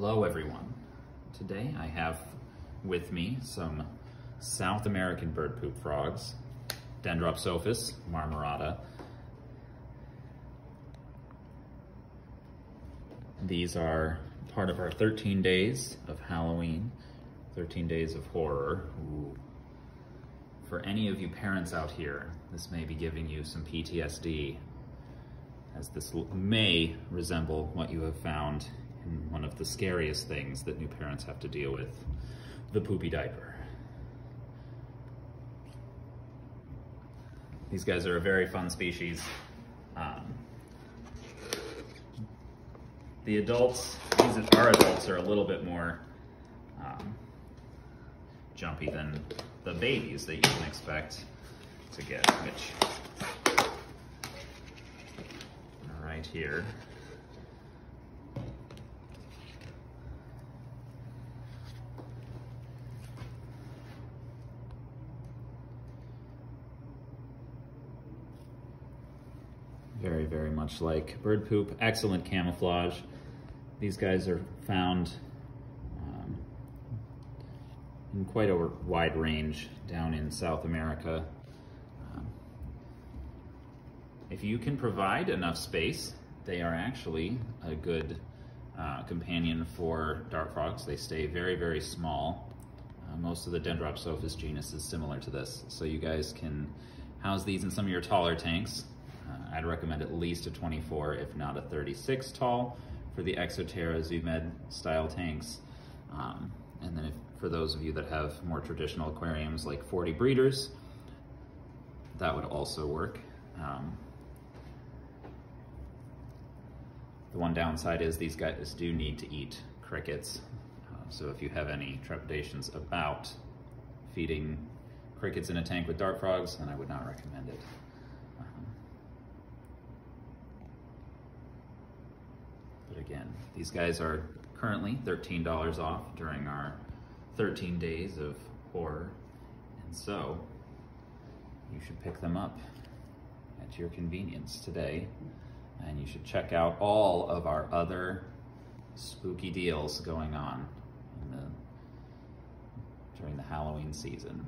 Hello everyone. Today I have with me some South American bird poop frogs, Dendropsophus marmorata. These are part of our 13 days of Halloween, 13 days of horror. Ooh. For any of you parents out here, this may be giving you some PTSD as this may resemble what you have found one of the scariest things that new parents have to deal with, the poopy diaper. These guys are a very fun species. Um, the adults, these are adults are a little bit more um, jumpy than the babies that you can expect to get, which right here. Very, very much like bird poop. Excellent camouflage. These guys are found um, in quite a wide range down in South America. Um, if you can provide enough space, they are actually a good uh, companion for dart frogs. They stay very, very small. Uh, most of the Dendropsophus genus is similar to this. So you guys can house these in some of your taller tanks. I'd recommend at least a 24, if not a 36 tall for the Exo Terra Zoo-Med style tanks. Um, and then if, for those of you that have more traditional aquariums like 40 breeders, that would also work. Um, the one downside is these guys do need to eat crickets. Uh, so if you have any trepidations about feeding crickets in a tank with dart frogs, then I would not recommend it. Again. These guys are currently $13 off during our 13 days of horror. And so you should pick them up at your convenience today. And you should check out all of our other spooky deals going on the, during the Halloween season.